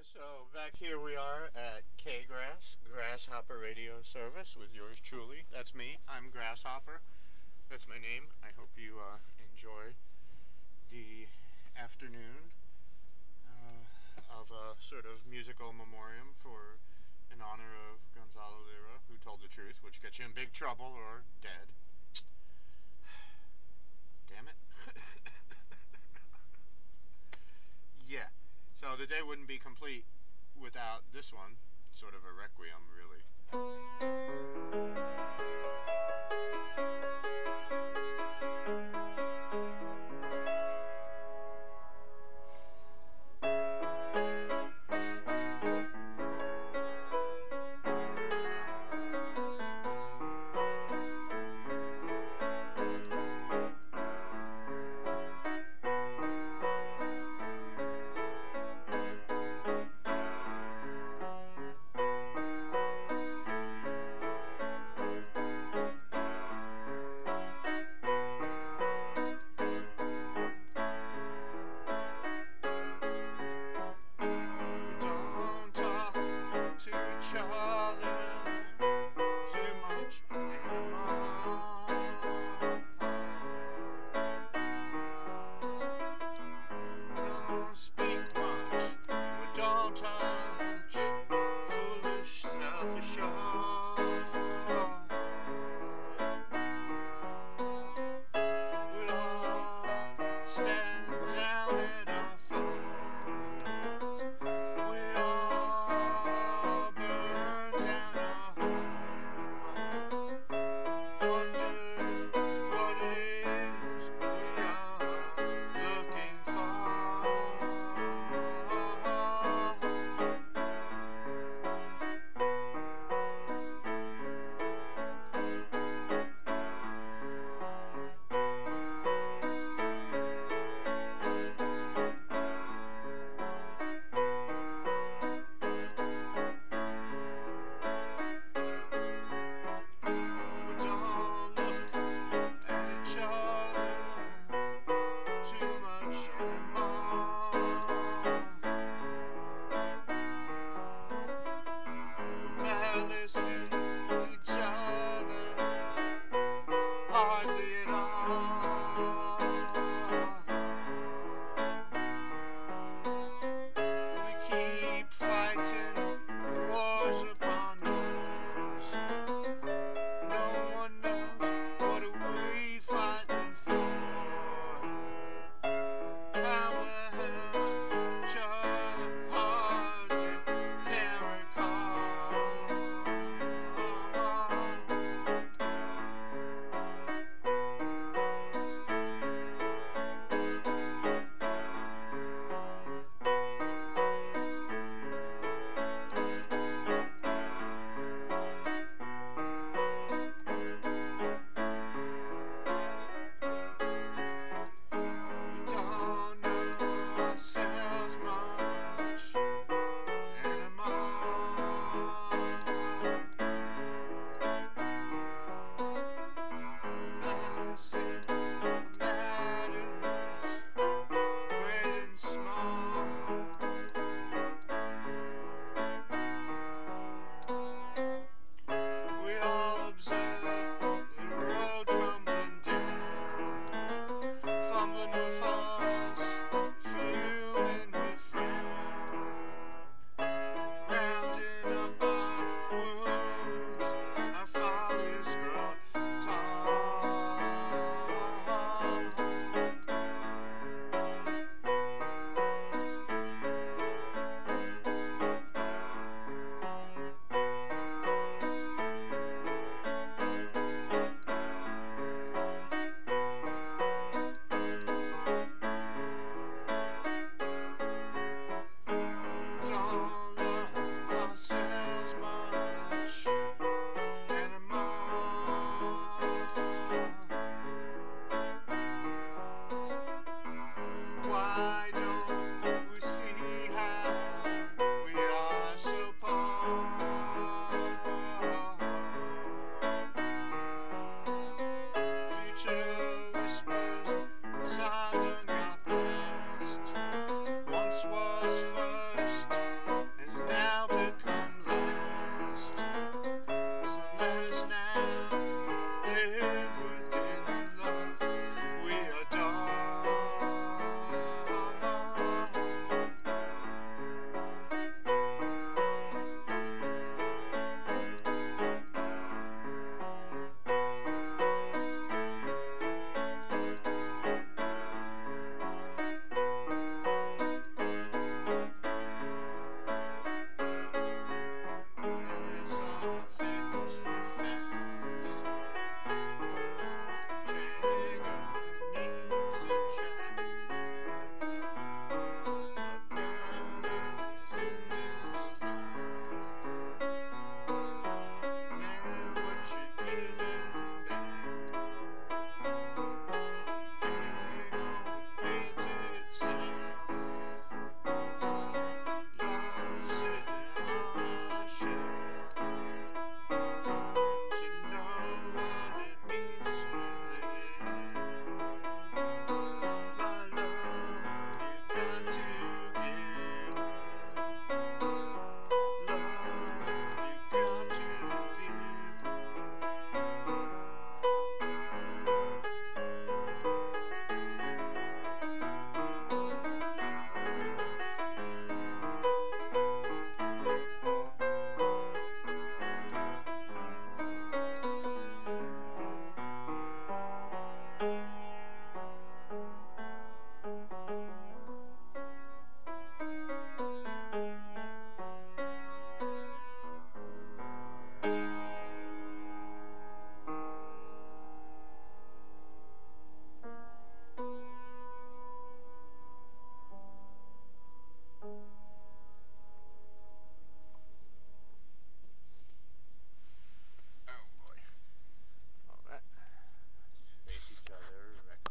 So back here we are at K-Grass, Grasshopper Radio Service with yours truly. That's me. I'm Grasshopper. That's my name. I hope you uh, enjoy the afternoon uh, of a sort of musical memoriam for in honor of Gonzalo Lira, who told the truth, which gets you in big trouble or dead. The day wouldn't be complete without this one. Sort of a requiem, really.